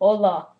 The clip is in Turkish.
Ola.